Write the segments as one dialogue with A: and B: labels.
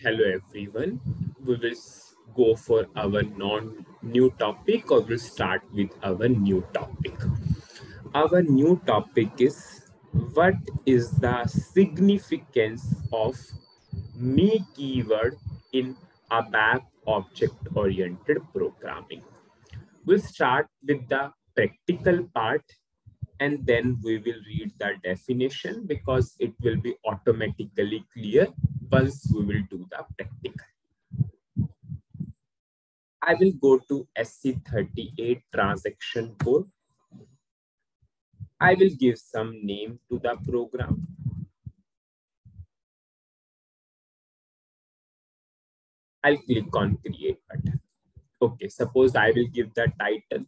A: hello everyone. We will go for our non new topic or we'll start with our new topic. Our new topic is what is the significance of me keyword in ABAP object oriented programming. We'll start with the practical part and then we will read the definition because it will be automatically clear once we will do the practical. I will go to SE38 transaction code. I will give some name to the program. I'll click on create button. Okay, suppose I will give the title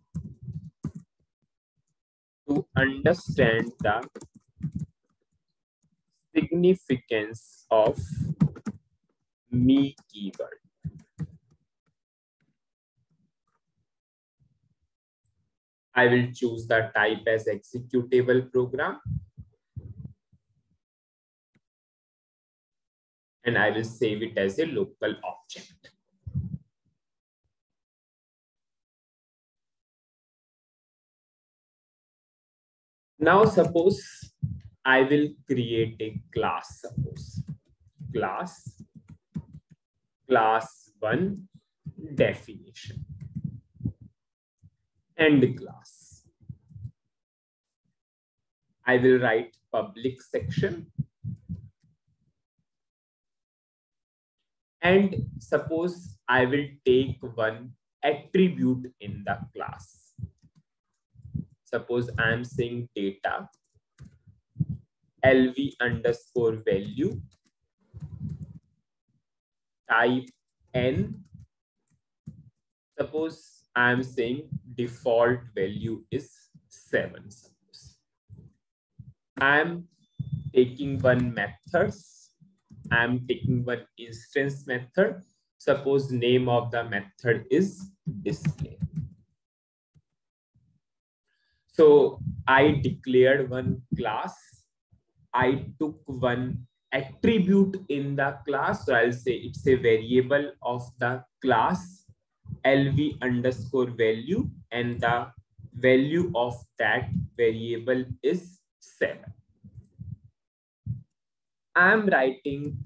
A: to understand the significance of me keyword. I will choose the type as executable program. And I will save it as a local object. Now suppose I will create a class, suppose class, class one definition and class. I will write public section and suppose I will take one attribute in the class. Suppose I am saying data LV underscore value type N. Suppose I am saying default value is seven. Suppose. I am taking one methods. I am taking one instance method. Suppose name of the method is display. So I declared one class. I took one attribute in the class. So I'll say it's a variable of the class LV underscore value and the value of that variable is 7. I'm writing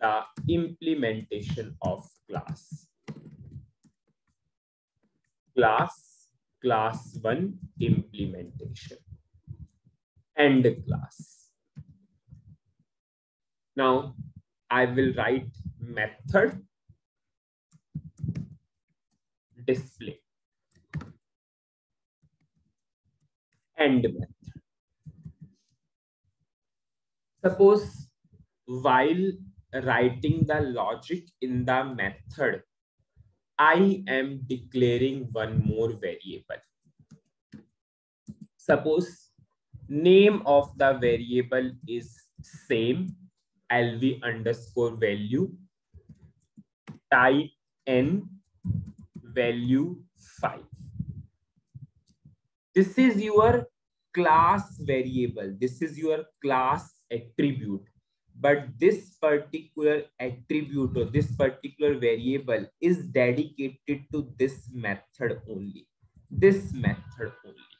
A: the implementation of class. Class class 1 implementation. End class. Now I will write method display end method. Suppose while writing the logic in the method, I am declaring one more variable. Suppose name of the variable is same lv underscore value type n value 5. This is your class variable. This is your class attribute but this particular attribute or this particular variable is dedicated to this method only. This method only.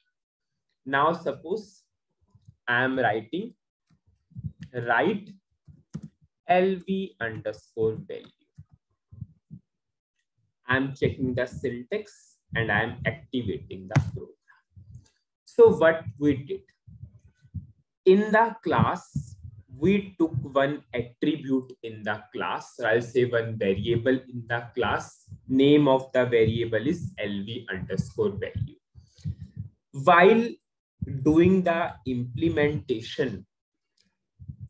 A: Now suppose i am writing write lv underscore value. I'm checking the syntax and i'm activating the program. So what we did? In the class we took one attribute in the class, I'll say one variable in the class. Name of the variable is LV underscore value. While doing the implementation,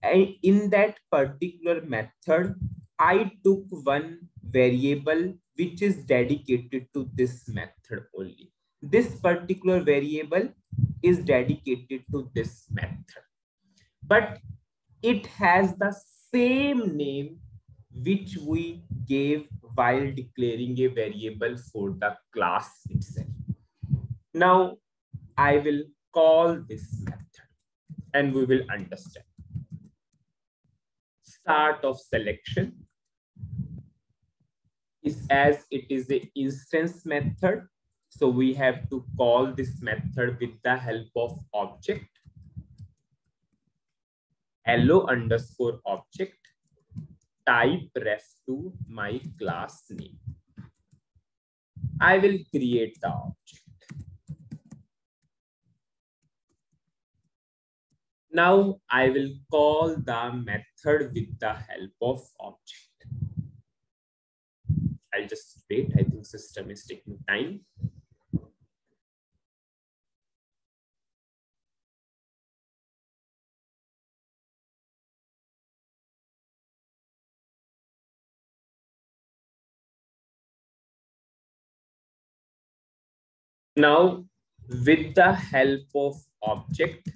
A: and in that particular method, I took one variable which is dedicated to this method only. This particular variable is dedicated to this method. But it has the same name which we gave while declaring a variable for the class itself. Now, I will call this method and we will understand. Start of selection is as it is the instance method. So we have to call this method with the help of object hello underscore object type ref to my class name. I will create the object. Now I will call the method with the help of object. I'll just wait. I think system is taking time. Now, with the help of object,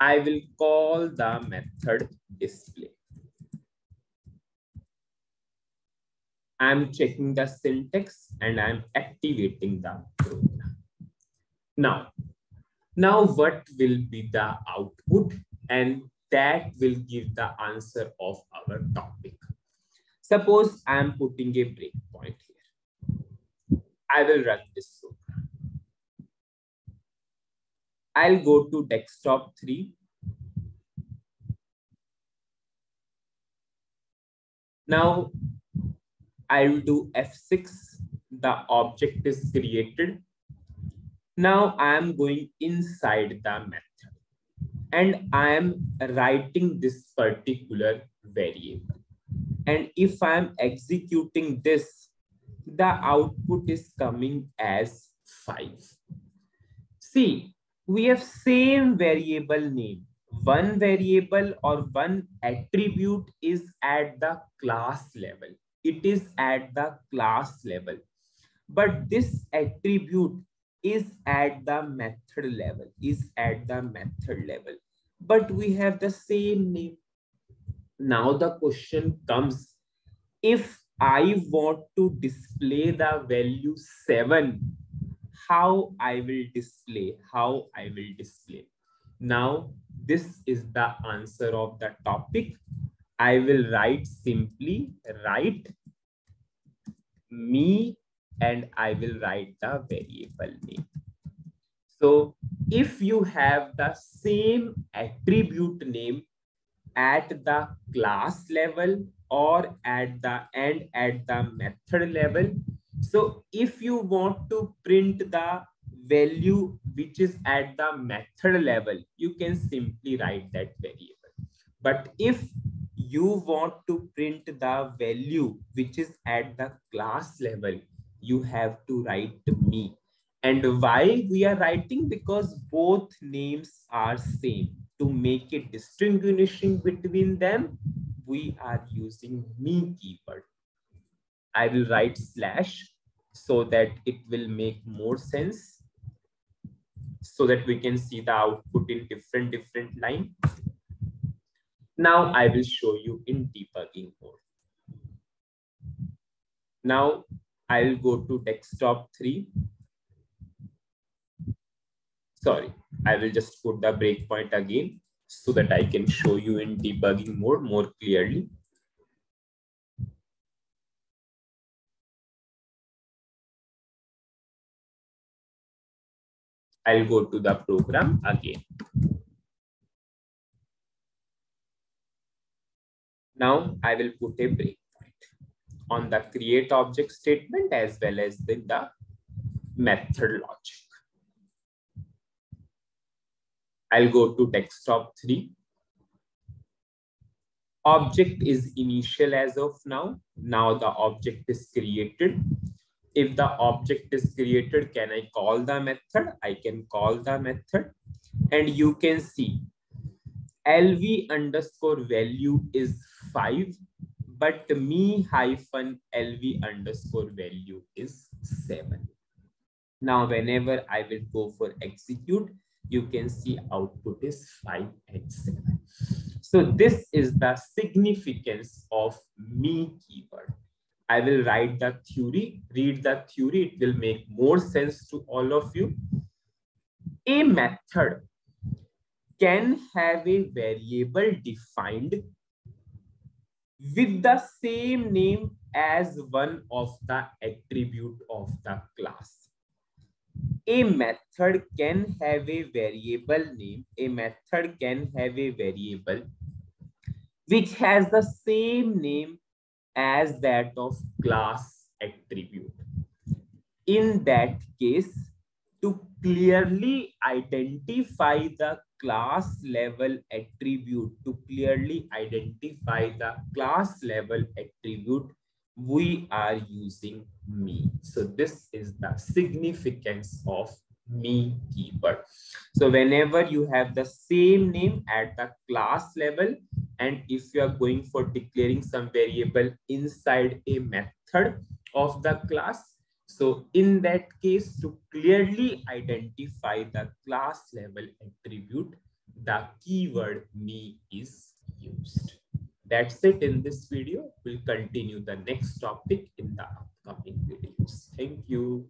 A: I will call the method display. I'm checking the syntax and I'm activating the program. Now, now what will be the output and that will give the answer of our topic. Suppose I'm putting a breakpoint here. I will run this program. I'll go to desktop three. Now I'll do F6. The object is created. Now I am going inside the method and I am writing this particular variable. And if I'm executing this, the output is coming as five. See, we have same variable name. One variable or one attribute is at the class level. It is at the class level. But this attribute is at the method level, is at the method level. But we have the same name. Now the question comes, if I want to display the value 7 how I will display, how I will display. Now, this is the answer of the topic. I will write simply write me and I will write the variable name. So if you have the same attribute name at the class level or at the end at the method level, so if you want to print the value which is at the method level, you can simply write that variable. But if you want to print the value which is at the class level, you have to write me. And why we are writing? Because both names are same. To make a distinguishing between them, we are using me keyword. I will write slash so that it will make more sense so that we can see the output in different different line. Now I will show you in debugging mode. Now I'll go to desktop three. Sorry, I will just put the breakpoint again so that I can show you in debugging mode more clearly. I'll go to the program again. Now I will put a breakpoint on the create object statement as well as the, the method logic. I'll go to desktop three. Object is initial as of now. Now the object is created if the object is created, can I call the method? I can call the method and you can see LV underscore value is five, but me hyphen LV underscore value is seven. Now, whenever I will go for execute, you can see output is five and seven. So this is the significance of me keyword. I will write the theory, read the theory. It will make more sense to all of you. A method can have a variable defined with the same name as one of the attribute of the class. A method can have a variable name. A method can have a variable which has the same name as that of class attribute. In that case, to clearly identify the class level attribute, to clearly identify the class level attribute, we are using me. So this is the significance of me keyword. So whenever you have the same name at the class level, and if you are going for declaring some variable inside a method of the class, so in that case, to clearly identify the class level attribute, the keyword me is used. That's it in this video. We'll continue the next topic in the upcoming videos. Thank you.